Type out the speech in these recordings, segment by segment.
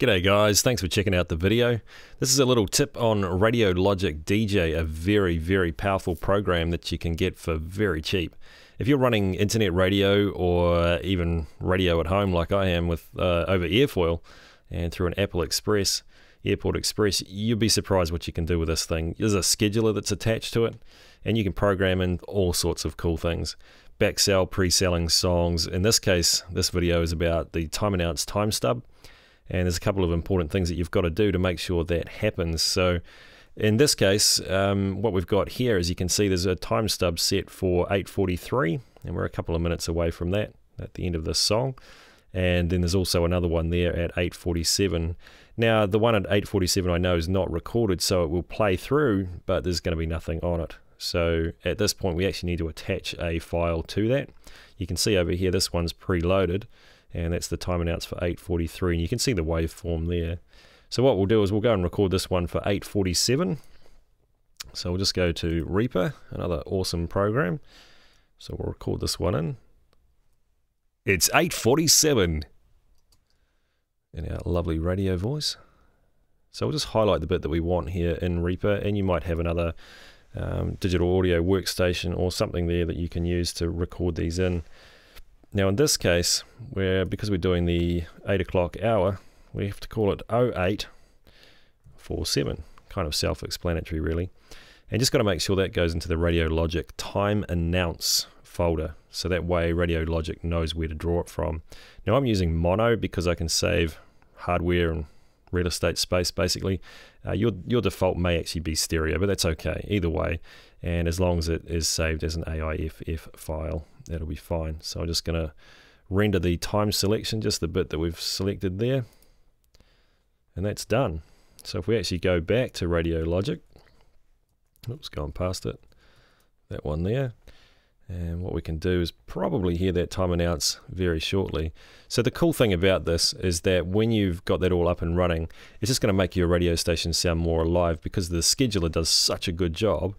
G'day guys, thanks for checking out the video. This is a little tip on Radiologik DJ, a very, very powerful program that you can get for very cheap. If you're running internet radio or even radio at home like I am with uh, over Airfoil and through an Apple Express, Airport Express, you'd be surprised what you can do with this thing. There's a scheduler that's attached to it and you can program in all sorts of cool things. Backsell, pre-selling songs. In this case, this video is about the time announced time stub and there's a couple of important things that you've got to do to make sure that happens. So in this case, um, what we've got here, as you can see there's a time stub set for 8.43, and we're a couple of minutes away from that at the end of this song. And then there's also another one there at 8.47. Now, the one at 8.47 I know is not recorded, so it will play through, but there's going to be nothing on it. So at this point, we actually need to attach a file to that. You can see over here, this one's preloaded and that's the time announced for 8.43 and you can see the waveform there. So what we'll do is we'll go and record this one for 8.47 so we'll just go to Reaper another awesome program. So we'll record this one in. It's 8.47 in our lovely radio voice. So we'll just highlight the bit that we want here in Reaper and you might have another um, digital audio workstation or something there that you can use to record these in now in this case, where because we're doing the 8 o'clock hour, we have to call it 0847. Kind of self-explanatory really. And just got to make sure that goes into the Radiologik time announce folder. So that way Radiologik knows where to draw it from. Now I'm using mono because I can save hardware and real estate space basically. Uh, your, your default may actually be stereo, but that's okay either way. And as long as it is saved as an AIFF file that'll be fine. So I'm just going to render the time selection, just the bit that we've selected there. And that's done. So if we actually go back to Radiologik, oops, gone past it, that one there. And what we can do is probably hear that time announce very shortly. So the cool thing about this is that when you've got that all up and running, it's just going to make your radio station sound more alive because the scheduler does such a good job.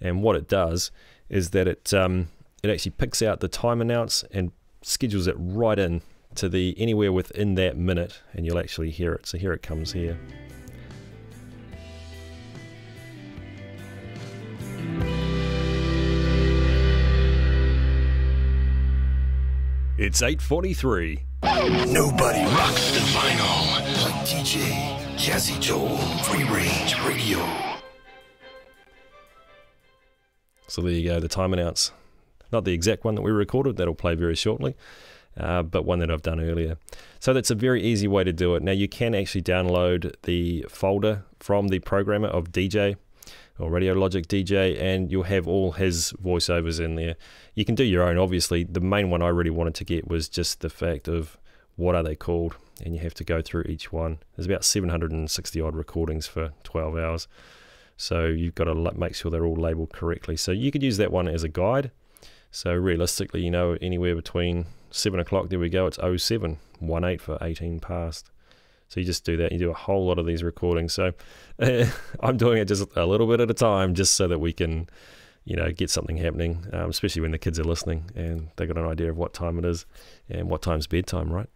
And what it does is that it um, it actually picks out the time announce and schedules it right in to the anywhere within that minute and you'll actually hear it. So here it comes here. It's 8.43. Nobody rocks the vinyl like DJ Jazzy Joel Free Range Radio. So there you go, the time announce. Not the exact one that we recorded, that'll play very shortly, uh, but one that I've done earlier. So that's a very easy way to do it. Now you can actually download the folder from the programmer of DJ or Radiologik DJ, and you'll have all his voiceovers in there. You can do your own, obviously. The main one I really wanted to get was just the fact of what are they called, and you have to go through each one. There's about 760 odd recordings for 12 hours, so you've got to make sure they're all labeled correctly. So you could use that one as a guide. So realistically, you know, anywhere between 7 o'clock, there we go, it's 07, 1 8 for 18 past. So you just do that. You do a whole lot of these recordings. So uh, I'm doing it just a little bit at a time, just so that we can, you know, get something happening. Um, especially when the kids are listening and they got an idea of what time it is and what time's bedtime, right?